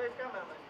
vai ficar mesmo.